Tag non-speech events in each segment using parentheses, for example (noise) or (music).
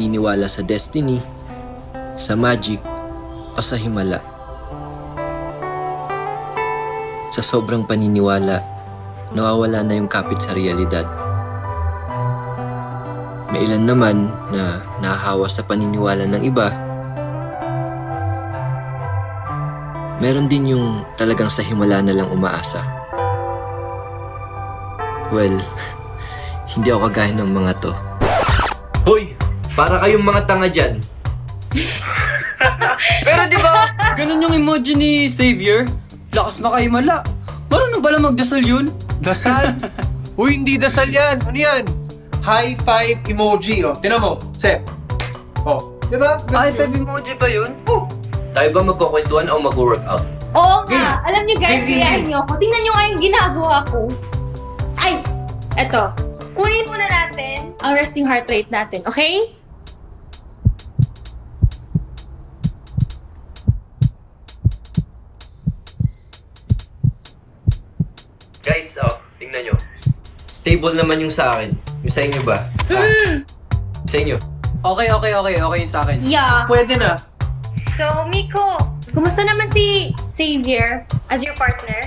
naniniwala sa destiny, sa magic, o sa himala. Sa sobrang paniniwala, nawawala na yung kapit sa realidad. May ilan naman na nahahawa sa paniniwala ng iba. Meron din yung talagang sa himala na lang umaasa. Well, (laughs) hindi ako kagaya ng mga to. Hoy! Para kayong mga tanga dyan. (laughs) Pero di ba, ganun yung emoji ni Xavier? Lakas makahimala. Marunong pala magdasal yun? Dasal? (laughs) Uy, hindi dasal yan. Ano yan? High five emoji, oh. Tinan mo, Sep. Oh. Di ba? Ay, five emoji ba yun? Oh. Tayo ba magkukwentuhan o mag-workout? Oo Game. nga. Alam niyo guys, Game, game, gayahin game. niyo ako. Tingnan niyo nga yung ginagawa ko. Ay! Eto. Kunin muna natin ang resting heart rate natin, okay? Guys, oh, tingnan nyo. Stable naman yung sa akin. Yung sa inyo ba? Mm. Sa inyo. Okay, okay, okay. Okay yung sa akin. Yeah. Pwede na. So, Miko, kumusta naman si Xavier as your partner?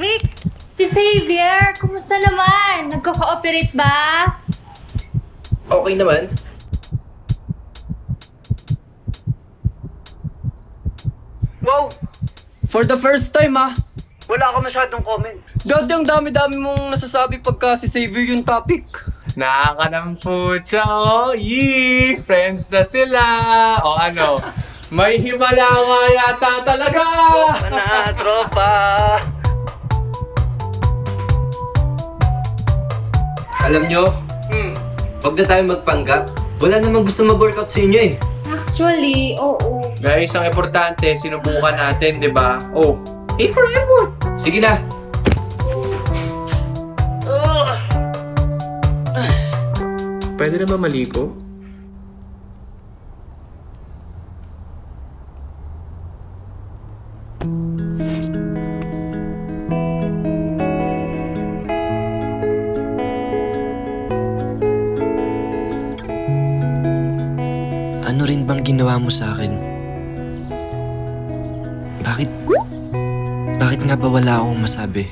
Mick! Si Xavier, kumusta naman? Nagko-cooperate ba? Okay naman. Wow! For the first time ah, wala ka masyadong comment. Dati ang dami-dami mong nasasabi pagka si Xavier yung topic. Nakakanamput siya, oh. Yee! Friends na sila. O ano? May himala nga yata talaga! na, tropa! Alam nyo, Hmm. wag na tayo magpanggap. Wala namang gusto mag-workout sa inyo eh. Actually, oo. Guys, ang importante, sinubukan natin, di ba? Oh, A for effort! Sige na. Pwede na ba maligo? Ano rin bang ginawa mo sa akin? Nga ba wala akong masabi?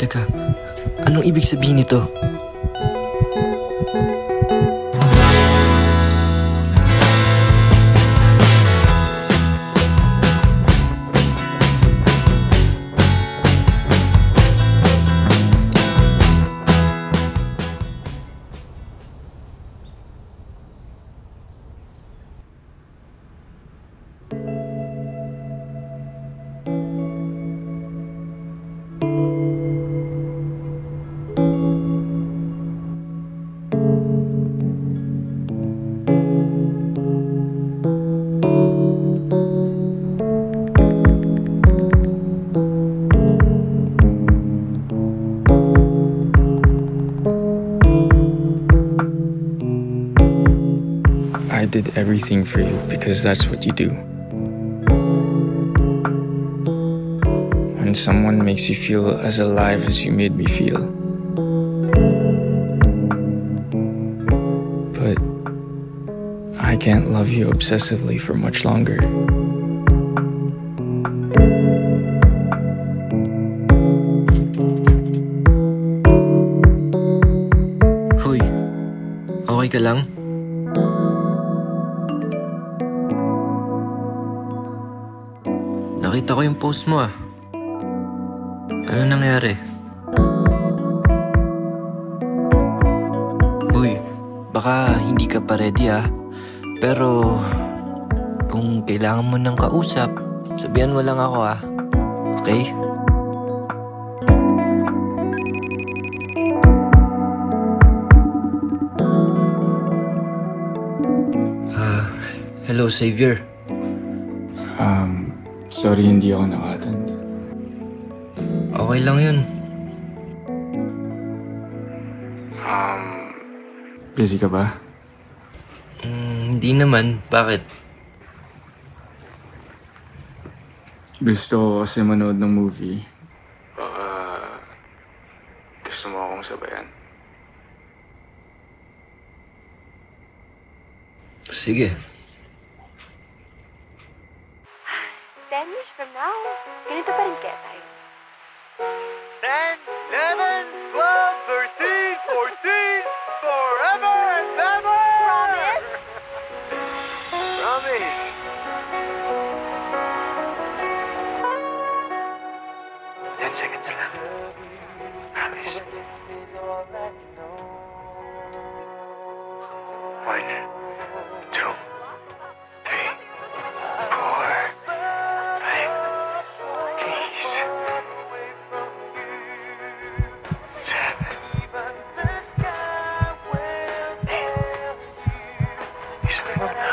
Teka, anong ibig sabihin nito? Did everything for you because that's what you do. When someone makes you feel as alive as you made me feel. But I can't love you obsessively for much longer. Hoy, okay ka lang? Nakita ko yung post mo ah. Ano nangyari? Uy, baka hindi ka pa ready ah. Pero kung kailangan mo ng kausap, sabihan mo lang ako ah. Okay? Ah, hello Xavier. Sorry hindi ako naka-attend. Okay lang yun. Um, busy ka ba? Mm, hindi naman. Bakit? Gusto ko kasi manood ng movie. Baka gusto mo akong sabayan. Sige. Eight. Isa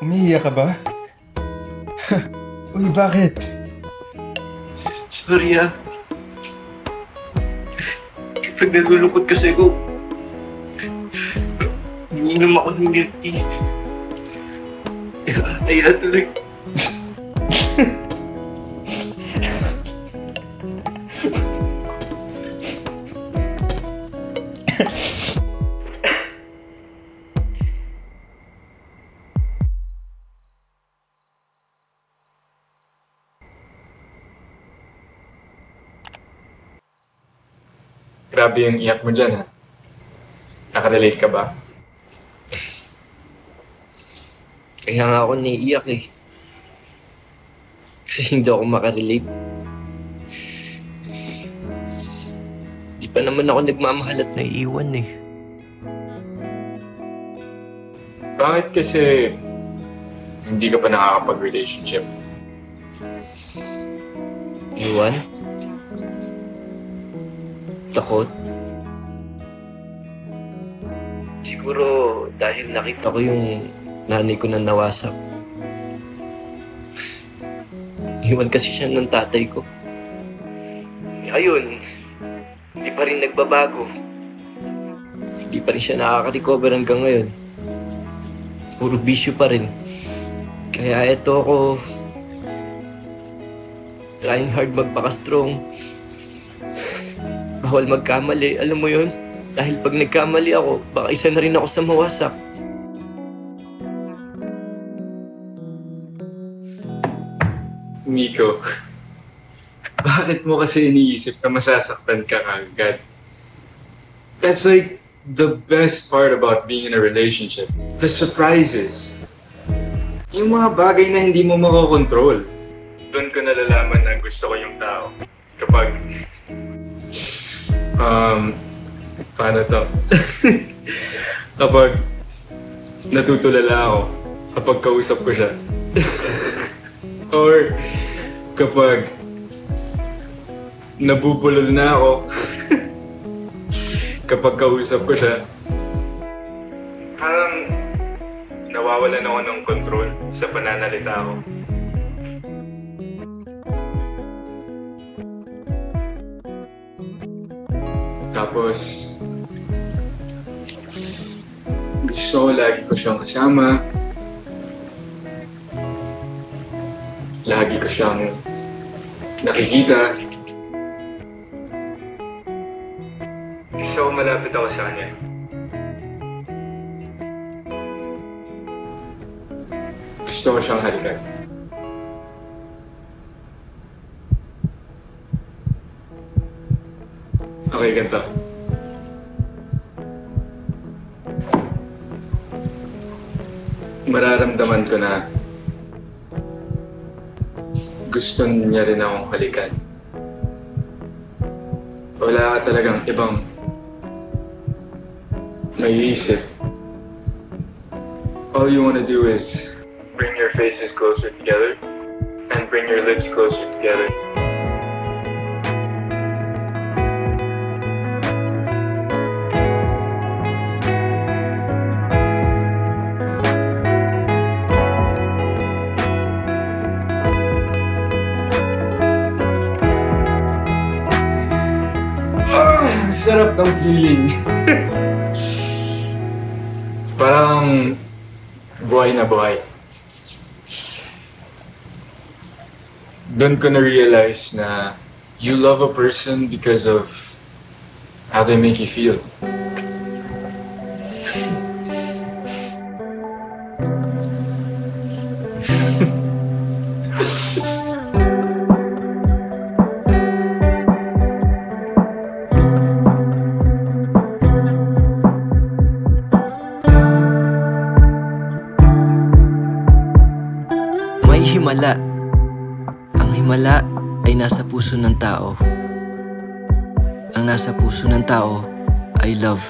Umiiyak ka ba? Uy, bakit? Sorry ah. Pag nalulungkot kasi ako, umiinom ako ng tea. Kaya, tuloy. Grabe yung iyak mo dyan, ha? Nakarelate ka ba? Kaya nga ako naiiyak eh. Kasi hindi ako makarelate. Di pa naman ako nagmamahal at naiiwan eh. Bakit kasi hindi ka pa nakakapag-relationship? Iwan? Takot? Siguro dahil nakita ko yung nanay ko na nawasak. Iwan kasi siya ng tatay ko. Ayun, hindi pa rin nagbabago. Hindi pa rin siya nakaka-recover hanggang ngayon. Puro bisyo pa rin. Kaya eto ako, trying hard magpaka-strong. Bawal magkamali, alam mo yun? Dahil pag nagkamali ako, baka isa na rin ako sa mawasak. Miko, bakit mo kasi iniisip na masasaktan ka agad? That's like the best part about being in a relationship. The surprises. Yung mga bagay na hindi mo makokontrol. Doon ko nalalaman na gusto ko yung tao. Kapag... Um... Paano to? (laughs) kapag natutulala ako kapag kausap ko siya. (laughs) Or kapag nabubulol na ako (laughs) kapag kausap ko siya. Parang nawawalan ako ng control sa pananalita ko. Tapos, ko lagi ko siyang kasama. Lagi ko siyang nakikita. Ko malapit ako sa kanya. Gusto ko siyang halikan. Okay, ganito. Mararamdaman ko na gusto niya rin akong halikan. Wala ka talagang ibang maiisip. All you want to do is bring your faces closer together and bring your lips closer together. Ang sarap ng feeling. Parang buhay na buhay. Doon ko na-realize na you love a person because of how they make you feel. Ang nasa puso ng tao ay love.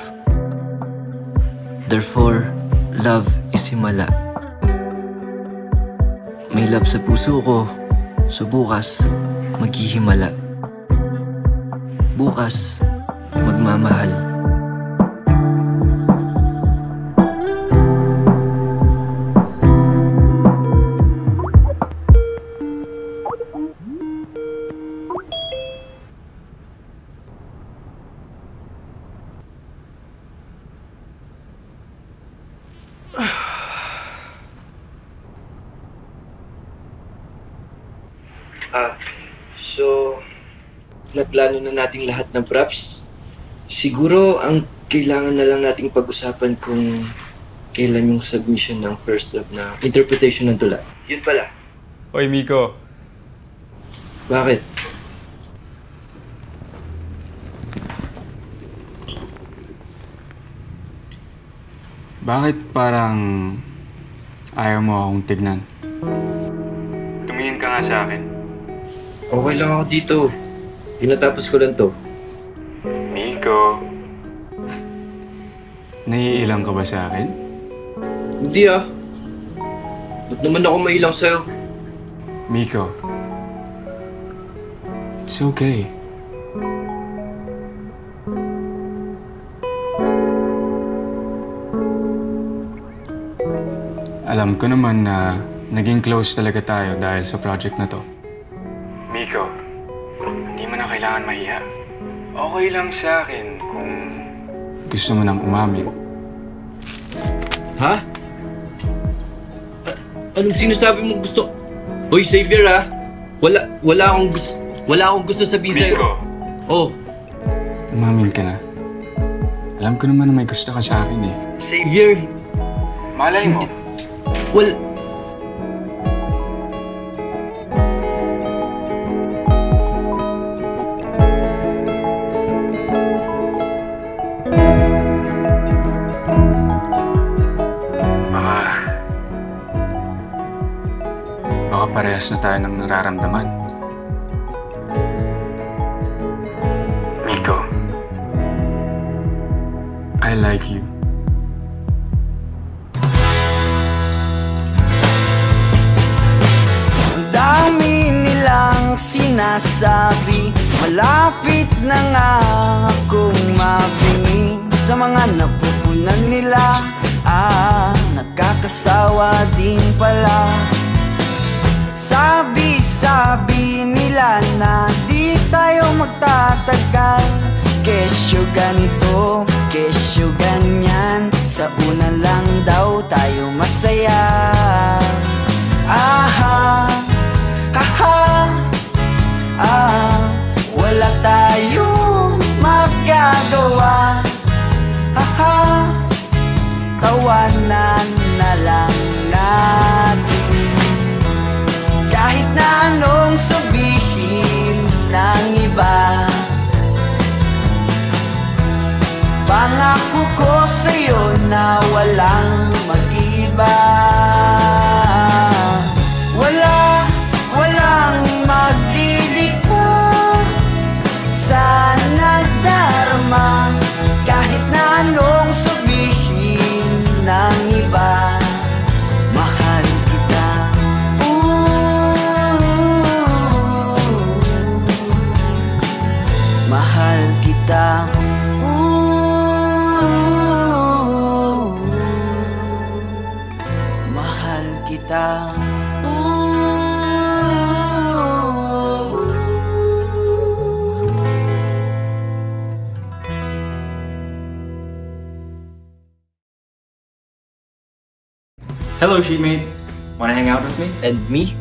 Therefore, love is himala. May love sa puso ko, so bukas, maghihimala. Bukas, magmamahal. Ah, so, naplano na nating lahat ng props. Siguro, ang kailangan na lang nating pag-usapan kung kailan yung submission ng first draft na interpretation ng tula. Yun pala. Oy, Miko. Bakit? Bakit parang ayaw mo akong tignan? Tumingin ka nga sa akin. Okay lang ako dito. Pinatapos ko lang to. Miko. Naiilang ka ba sa akin? Hindi ah. Ba't naman ako mailang sa'yo? Miko. It's okay. Alam ko naman na naging close talaga tayo dahil sa project na to. Mahiya. Okay lang sa akin kung gusto mo nang umamin. Ha? A- anong sinasabi mo gusto? Hoy, Xavier ah. Wala, wala akong gusto, wala akong gusto sabihin sa'yo. Oh, umamin ka na. Alam ko naman na may gusto ka sa akin eh. Xavier, Malay mo. wal... parehas na tayo ng nararamdaman. Miko. I like you. Ang dami nilang sinasabi Malapit na nga akong mabingi Sa mga napupunan nila Ah, nagkakasawa din pala Sabi-sabi nila na di tayo magtatagal Kesyo ganito, kesyo ganyan. Sa una lang daw tayo masaya na walang kita Hello, sheetmate. Wanna hang out with me? And me?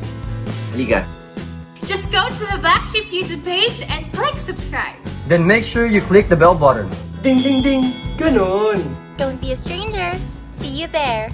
Liga. Just go to the Black Sheep YouTube page and click subscribe. Then make sure you click the bell button. Ding, ding, ding! Ganon! Don't be a stranger. See you there.